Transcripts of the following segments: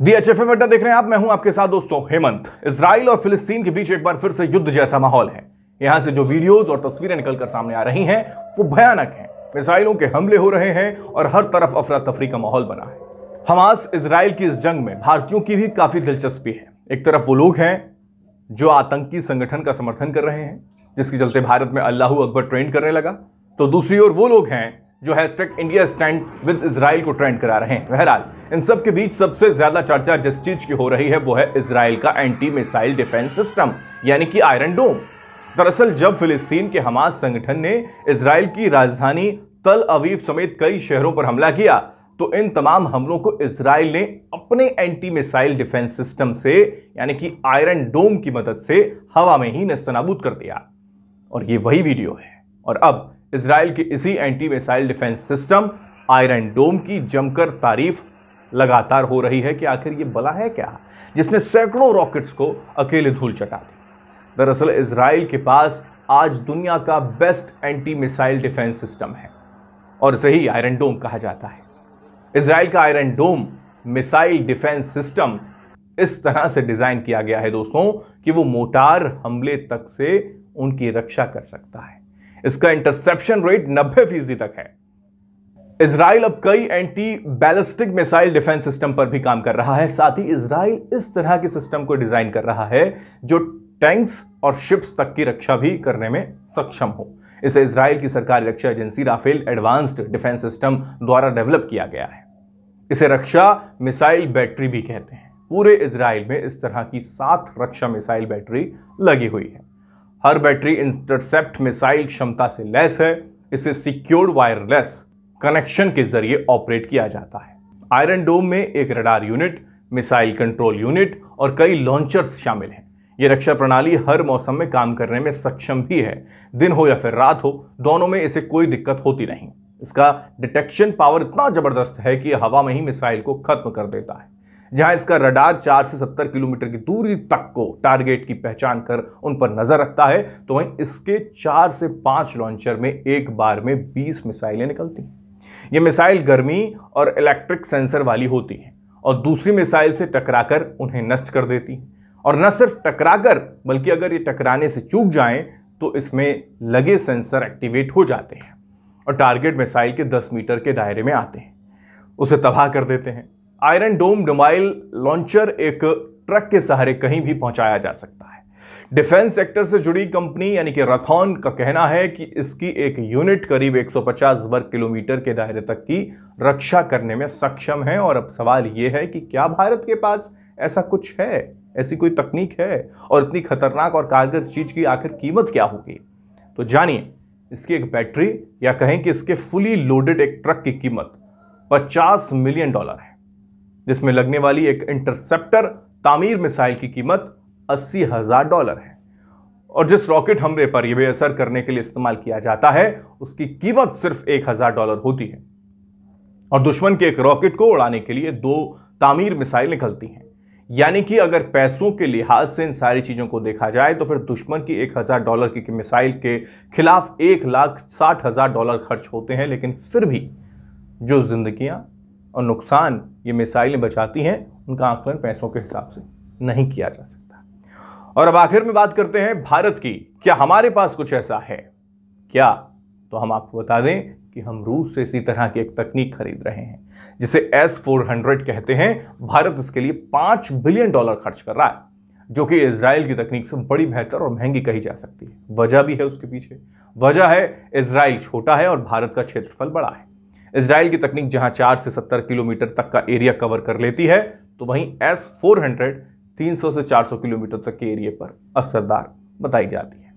The H अड्डा देख रहे हैं आप, मैं हूँ आपके साथ दोस्तों हेमंत। इसराइल और फिलिस्तीन के बीच एक बार फिर से युद्ध जैसा माहौल है। यहाँ से जो वीडियोज़ और तस्वीरें निकलकर सामने आ रही हैं, वो भयानक हैं। मिसाइलों के हमले हो रहे हैं और हर तरफ़ अफरा तफरी का माहौल बना है। हमास इसराइल की इस जंग में भारतीयों की भी काफ़ी दिलचस्पी है। एक तरफ़ वो लोग हैं, जो आतंकी संगठन का समर्थन कर रहे हैं, जिसके चलते भारत में अल्लाह अकबर ट्रेंड करने लगा। तो दूसरी ओर वो लोग हैं जो hashtag India stand with Israel को ट्रेंड करा रहे हैं। बहरहाल, इन सब के बीच सबसे ज़्यादा चर्चा जिस चीज़ की हो रही है वो है इसराइल का एंटी मिसाइल डिफेंस सिस्टम यानी कि आयरन डोम दरअसल, जब फिलिस्तीन के हमास संगठन ने इसराइल की राजधानी तल अवीव समेत कई शहरों पर हमला किया तो इन तमाम हमलों को इसराइल ने अपने एंटी मिसाइल डिफेंस सिस्टम से, यानी कि आयरन डोम की मदद से हवा में ही नस्तनाबूद कर दिया। और ये वही वीडियो है। और अब इसराइल की इसी anti missile defence system iron dome की जमकर तारीफ़ लगातार हो रही है कि आखिर ये बला है क्या? जिसने सैकड़ों रॉकेट्स को अकेले धूल चटा दी दरअसल इसराइल के पास आज दुनिया का best anti missile defence system है और इसे ही आयरन डोम कहा जाता है। इसराइल का iron dome missile defence system इस तरह से डिज़ाइन किया गया है दोस्तों कि वो मोटार हमले तक से उनकी रक्षा कर सकता है। इसका इंटरसेप्शन रेट 90 फ़ीसदी तक है। इसराइल अब कई anti ballistic missile defence system पर भी काम कर रहा है। साथ ही इसराइल इस तरह के सिस्टम को डिज़ाइन कर रहा है जो टैंक्स और शिप्स तक की रक्षा भी करने में सक्षम हो। इसे इसराइल की सरकारी रक्षा agency Rafael advanced defence system द्वारा डेवलप किया गया है। इसे रक्षा मिसाइल बैटरी भी कहते हैं। पूरे इसराइल में इस तरह की सात रक्षा मिसाइल बैटरी लगी हुई है। हर बैटरी इंटरसेप्ट मिसाइल क्षमता से लेस है, इसे सिक्योर्ड वायरलेस कनेक्शन के ज़रिए ऑपरेट किया जाता है। आयरन डोम में एक radar unit, missile control unit और कई लॉन्चर्स शामिल हैं। यह रक्षा प्रणाली हर मौसम में काम करने में सक्षम भी है। दिन हो या फिर रात हो, दोनों में इसे कोई दिक्कत होती नहीं। इसका डिटेक्शन पावर इतना ज़बरदस्त है कि हवा में ही मिसाइल को खत्म कर देता है। जहाँ इसका रडार चार से सत्तर किलोमीटर की दूरी तक को टारगेट की पहचान कर उन पर नज़र रखता है तो वहीं इसके चार से पाँच लॉन्चर में एक बार में बीस मिसाइलें निकलती हैं। ये मिसाइल गर्मी और इलेक्ट्रिक सेंसर वाली होती हैं और दूसरी मिसाइल से टकराकर उन्हें नष्ट कर देती हैं। और न सिर्फ़ टकराकर, बल्कि अगर ये टकराने से चूक जाएँ तो इसमें लगे सेंसर एक्टिवेट हो जाते हैं और टारगेट मिसाइल के 10 मीटर के दायरे में आते हैं। उसे तबाह कर देते हैं। आयरन डोम डोमाइल लॉन्चर एक ट्रक के सहारे कहीं भी पहुँचाया जा सकता है। डिफेंस सेक्टर से जुड़ी कंपनी, यानी कि रथॉन, का कहना है कि इसकी एक यूनिट करीब 150 वर्ग किलोमीटर के दायरे तक की रक्षा करने में सक्षम है। और अब सवाल यह है कि क्या भारत के पास ऐसा कुछ है? ऐसी कोई तकनीक है? और इतनी खतरनाक और कारगर चीज़ की आखिर कीमत क्या होगी? तो जानिए, इसकी एक बैटरी, या कहें कि इसके फुली लोडेड एक ट्रक की कीमत 50 मिलियन डॉलर है। जिसमें लगने वाली एक इंटरसेप्टर तामीर मिसाइल की कीमत अस्सी हज़ार डॉलर है। और जिस रॉकेट हमले पर यह बेअसर करने के लिए इस्तेमाल किया जाता है, उसकी कीमत सिर्फ़ एक हज़ार डॉलर होती है। और दुश्मन के एक रॉकेट को उड़ाने के लिए दो तामीर मिसाइल निकलती हैं। यानी कि अगर पैसों के लिहाज से इन सारी चीज़ों को देखा जाए तो फिर दुश्मन की एक हज़ार डॉलर की मिसाइल के खिलाफ एक लाख साठ हज़ार डॉलर खर्च होते हैं, लेकिन फिर भी जो जिंदगियाँ और नुकसान ये मिसाइलें बचाती हैं, उनका आंकलन पैसों के हिसाब से नहीं किया जा सकता। और अब आखिर में बात करते हैं भारत की, क्या हमारे पास कुछ ऐसा है? क्या? तो हम आपको बता दें कि हम रूस से इसी तरह की एक तकनीक खरीद रहे हैं, जिसे एस फोर हंड्रेड कहते हैं। भारत इसके लिए पाँच बिलियन डॉलर खर्च कर रहा है, जो कि इसराइल की तकनीक से बड़ी बेहतर और महँगी कही जा सकती है। वजह भी है उसके पीछे। वजह है इसराइल छोटा है और भारत का क्षेत्रफल बड़ा है। इसराइल की तकनीक जहाँ चार से सत्तर किलोमीटर तक का एरिया कवर कर लेती है तो वहीं एस फोर हंड्रेड तीन सौ से चार सौ किलोमीटर तक के एरिए पर असरदार बताई जाती है।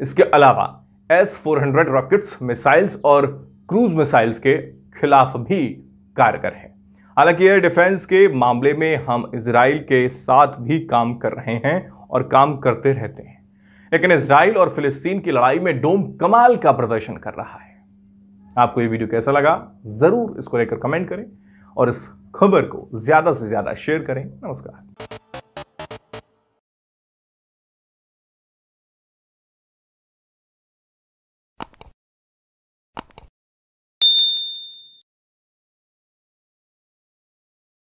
इसके अलावा S four hundred rockets, missiles और क्रूज मिसाइल्स के खिलाफ भी कारगर है। हालाँकि एयर डिफेंस के मामले में हम इसराइल के साथ भी काम कर रहे हैं और काम करते रहते हैं, लेकिन इसराइल और फिलिस्तीन की लड़ाई में डोम कमाल का प्रदर्शन कर रहा है। आपको ये वीडियो कैसा लगा, ज़रूर इसको लेकर कमेंट करें और इस खबर को ज़्यादा से ज़्यादा शेयर करें। नमस्कार।